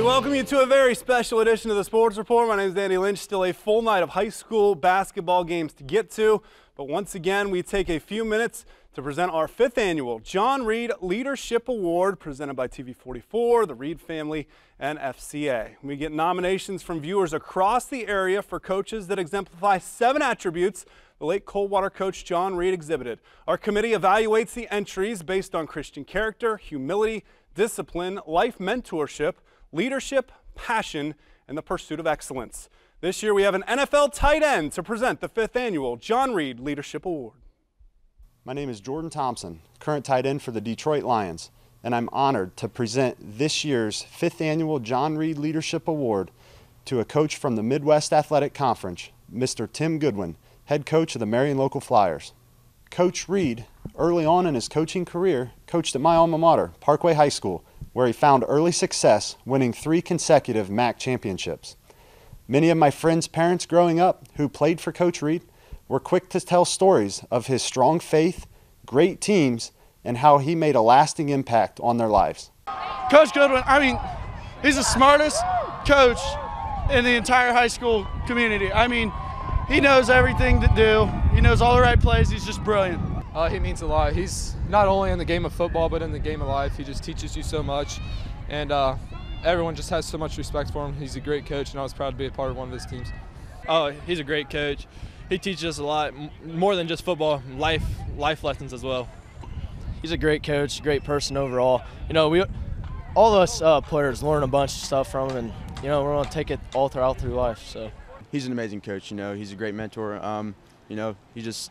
We welcome you to a very special edition of the Sports Report. My name is Danny Lynch. Still a full night of high school basketball games to get to. But once again, we take a few minutes to present our fifth annual John Reed Leadership Award presented by TV44, the Reed family, and FCA. We get nominations from viewers across the area for coaches that exemplify seven attributes the late Coldwater coach John Reed exhibited. Our committee evaluates the entries based on Christian character, humility, discipline, life mentorship, leadership, passion, and the pursuit of excellence. This year we have an NFL tight end to present the fifth annual John Reed Leadership Award. My name is Jordan Thompson, current tight end for the Detroit Lions, and I'm honored to present this year's fifth annual John Reed Leadership Award to a coach from the Midwest Athletic Conference, Mr. Tim Goodwin, head coach of the Marion Local Flyers. Coach Reed, early on in his coaching career, coached at my alma mater, Parkway High School, where he found early success, winning three consecutive MAC championships. Many of my friends' parents growing up who played for Coach Reed were quick to tell stories of his strong faith, great teams, and how he made a lasting impact on their lives. Coach Goodwin, I mean, he's the smartest coach in the entire high school community. I mean, he knows everything to do. He knows all the right plays. He's just brilliant. Uh, he means a lot. He's not only in the game of football, but in the game of life. He just teaches you so much, and uh, everyone just has so much respect for him. He's a great coach, and I was proud to be a part of one of his teams. Oh, he's a great coach. He teaches us a lot, more than just football, life, life lessons as well. He's a great coach, great person overall. You know, we, all of us uh, players learn a bunch of stuff from him, and you know, we're gonna take it all throughout through life. So, he's an amazing coach. You know, he's a great mentor. Um, you know, he just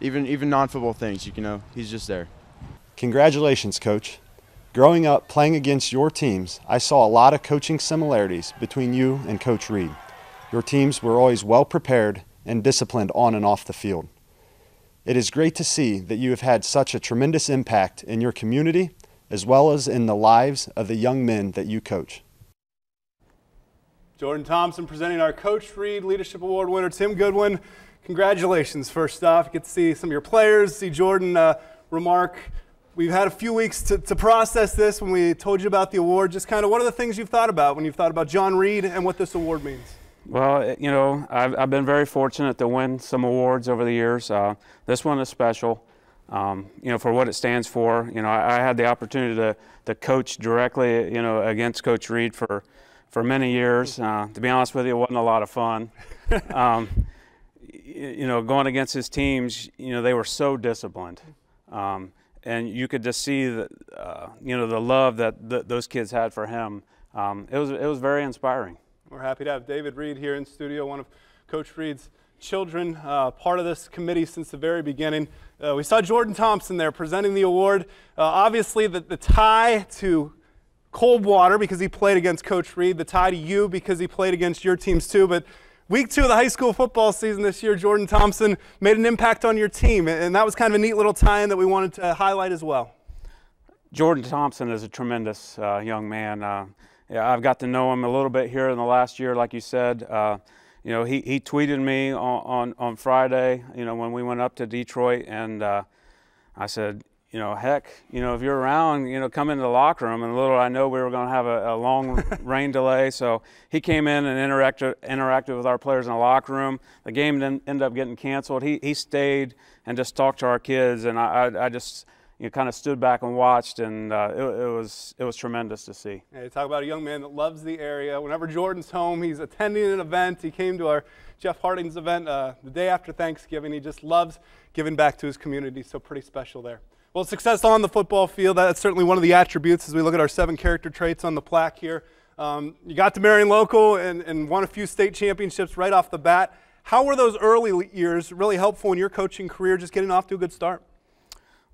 even even non-football things, you know, he's just there. Congratulations, coach. Growing up playing against your teams, I saw a lot of coaching similarities between you and Coach Reed. Your teams were always well prepared and disciplined on and off the field. It is great to see that you have had such a tremendous impact in your community as well as in the lives of the young men that you coach. Jordan Thompson presenting our Coach Reed Leadership Award winner, Tim Goodwin congratulations first off. Get to see some of your players, see Jordan uh, remark. We've had a few weeks to, to process this when we told you about the award. Just kind of what are the things you've thought about when you've thought about John Reed and what this award means? Well, you know, I've, I've been very fortunate to win some awards over the years. Uh, this one is special, um, you know, for what it stands for. You know, I, I, had the opportunity to, to coach directly, you know, against Coach Reed for, for many years. Uh, to be honest with you, it wasn't a lot of fun. Um, you know, going against his teams, you know, they were so disciplined. Um, and you could just see the, uh, you know, the love that th those kids had for him. Um, it was it was very inspiring. We're happy to have David Reed here in studio, one of Coach Reed's children, uh, part of this committee since the very beginning. Uh, we saw Jordan Thompson there presenting the award. Uh, obviously, the, the tie to Coldwater because he played against Coach Reed, the tie to you because he played against your teams too. But Week two of the high school football season this year, Jordan Thompson made an impact on your team, and that was kind of a neat little tie-in that we wanted to highlight as well. Jordan Thompson is a tremendous uh, young man. Uh, yeah, I've got to know him a little bit here in the last year, like you said. Uh, you know, he, he tweeted me on, on, on, Friday, you know, when we went up to Detroit, and uh, I said, you know, heck, you know, if you're around, you know, come into the locker room. And a little I know we were going to have a, a long rain delay. So he came in and interacted, interacted with our players in the locker room. The game didn't end up getting canceled. He, he stayed and just talked to our kids. And I, I, I just, you know, kind of stood back and watched, and uh, it, it, was it was tremendous to see. You talk about a young man that loves the area. Whenever Jordan's home, he's attending an event. He came to our Jeff Harding's event uh, the day after Thanksgiving. He just loves giving back to his community. So pretty special there. Well, success on the football field, that's certainly one of the attributes as we look at our seven character traits on the plaque here. Um, you got to Marion Local and, and won a few state championships right off the bat. How were those early years really helpful in your coaching career, just getting off to a good start?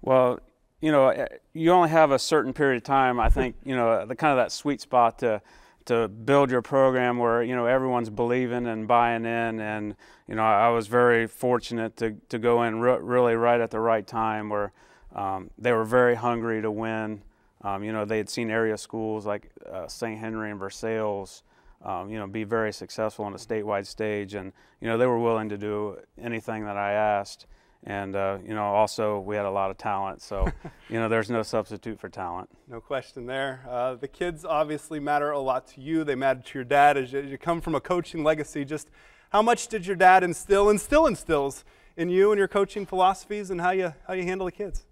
Well, you know, eh, you only have a certain period of time. I think, you know, the kind of that sweet spot to to build your program where you know everyone's believing and buying in and you know I was very fortunate to to go in re really right at the right time where um, they were very hungry to win. Um, you know, they had seen area schools like uh, St. Henry and Versailles, um, you know, be very successful on a statewide stage, and you know they were willing to do anything that I asked. and uh, you know also we had a lot of talent. So you know there's no substitute for talent. No question there. Uh, the kids obviously matter a lot to you. They matter to your dad as you, as you come from a coaching legacy. Just how much did your dad instill and still instills in you and your coaching philosophies and how you how you handle the kids?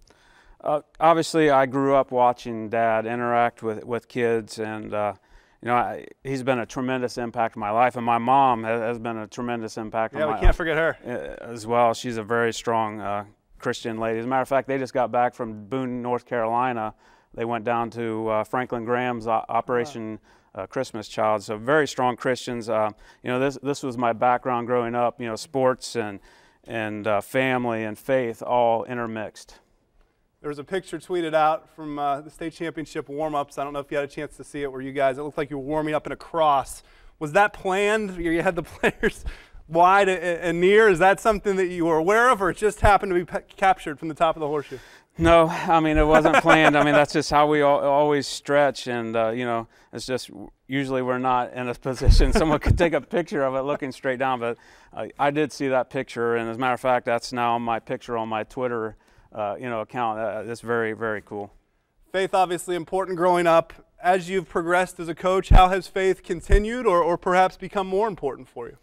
Uh, obviously, I grew up watching Dad interact with with kids, and uh, you know I, he's been a tremendous impact in my life, and my mom has, has been a tremendous impact. Yeah, we can't forget her uh, as well. She's a very strong uh, Christian lady. As a matter of fact, they just got back from Boone, North Carolina. They went down to uh, Franklin Graham's Operation. Uh, Christmas Child. So very strong Christians. Uh, you know, this this was my background growing up. You know, sports and and uh, family and faith all intermixed. There was a picture tweeted out from uh, the state championship warm-ups. I don't know if you had a chance to see it. Where you guys? It looked like you were warming up in a cross. Was that planned? You had the players wide and near. Is that something that you were aware of, or it just happened to be captured from the top of the horseshoe? No, I mean it wasn't planned. I mean that's just how we always stretch, and uh, you know it's just usually we're not in a position. Someone could take a picture of it looking straight down, but uh, I did see that picture, and as a matter of fact, that's now my picture on my Twitter uh, you know, account. Uh, that's very, very cool. Faith obviously important growing up. As you've progressed as a coach, how has faith continued or, or perhaps become more important for you?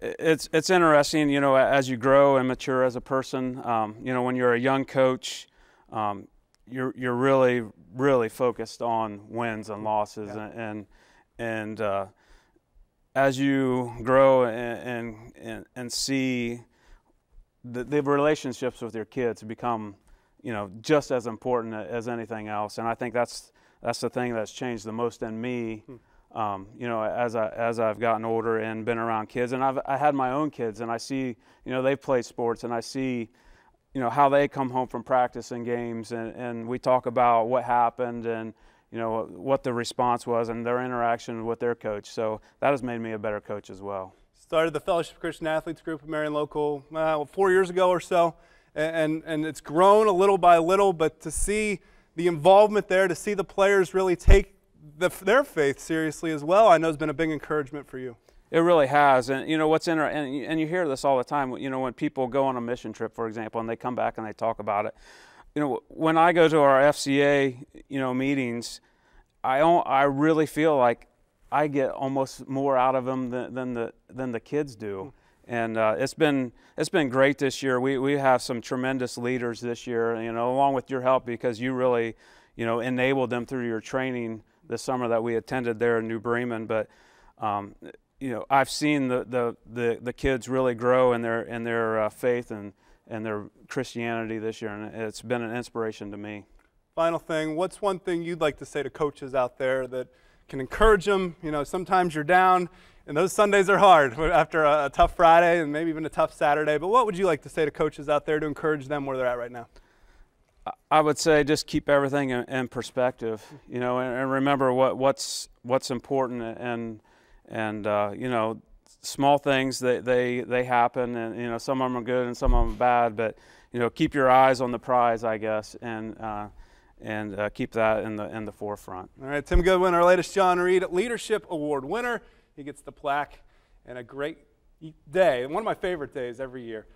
It's, it's interesting, you know, as you grow and mature as a person, um, you know, when you're a young coach, um, you're, you're really, really focused on wins and losses. Yeah. And, and, and uh, as you grow and, and, and see the, the relationships with your kids become, you know, just as important as anything else. And I think that's that's the thing that's changed the most in me. Hmm. Um, you know, as I as I've gotten older and been around kids, and I've I had my own kids, and I see, you know, they play sports, and I see, you know, how they come home from practice and games, and, and we talk about what happened and you know what the response was and their interaction with their coach. So that has made me a better coach as well started the Fellowship of Christian Athletes group at Marion Local uh, four years ago or so, and, and it's grown a little by little, but to see the involvement there, to see the players really take the, their faith seriously as well, I know has been a big encouragement for you. It really has, and you know what's in and, and you hear this all the time. You know when people go on a mission trip, for example, and they come back and they talk about it. You know when I go to our FCA, you know meetings, I I really feel like I get almost more out of them than, than the than the kids do. And uh, it's been it's been great this year. We we have some tremendous leaders this year. You know, along with your help because you really, you know, enabled them through your training this summer that we attended there in New Bremen. But um, you know, I've seen the, the, the, the, kids really grow in their in their uh, faith and and their Christianity this year, and it's been an inspiration to me. Final thing, what's one thing you'd like to say to coaches out there that can encourage them. You know, sometimes you're down, and those Sundays are hard after a, a, tough Friday and maybe even a tough Saturday. But what would you like to say to coaches out there to encourage them where they're at right now? I would say just keep everything in, in perspective, you know, and, and, remember what, what's what's important, and and uh, you know, small things they, they they happen, and you know, some of them are good and some of them are bad, but you know, keep your eyes on the prize, I guess, and uh, and uh, keep that in the in the forefront. All right, Tim Goodwin, our latest John Reed Leadership Award winner. He gets the plaque and a great day, one of my favorite days every year